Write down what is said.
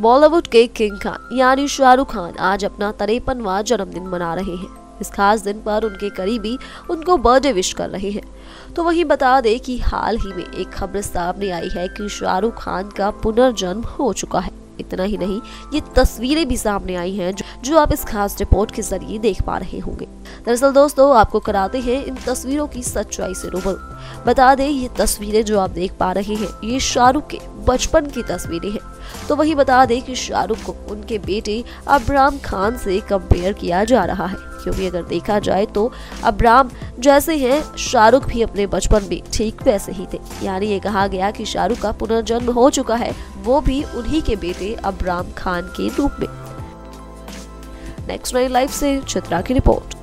बॉलीवुड के किंग खान यानी शाहरुख खान आज अपना तिरपनवा जन्मदिन मना रहे हैं। इस खास दिन पर उनके करीबी उनको बर्थडे विश कर रहे हैं। तो वहीं बता दें कि हाल ही में एक खबर सामने आई है कि शाहरुख खान का पुनर्जन्म हो चुका है। इतना ही नहीं ये तस्वीरें भी सामने आई हैं जो, जो आप इस खास रिपोर्ट के ज़रिए देख पा रहे होंगे। दरअसल दोस्तों आपको कराते हैं इन तस्वीरों की सच्चाई से रूबरू। बता दें ये तस्वीरें जो आप देख पा रहे हैं ये शाहरुख के। बचपन की तस्वीरें हैं। तो वही बता दें कि शाहरुख को उनके बेटे अब्राम खान से कंपेयर किया जा रहा है। क्योंकि अगर देखा जाए तो अब्राम जैसे हैं, शाहरुख भी अपने बचपन में ठीक वैसे ही थे। यानी ये कहा गया कि शाहरुख का पुनर्जन्म हो चुका है, वो भी उन्हीं के बेटे अब्राम खान के रूप में। नेक्स्ट नाइन लाइफ से चित्रा की रिपोर्ट।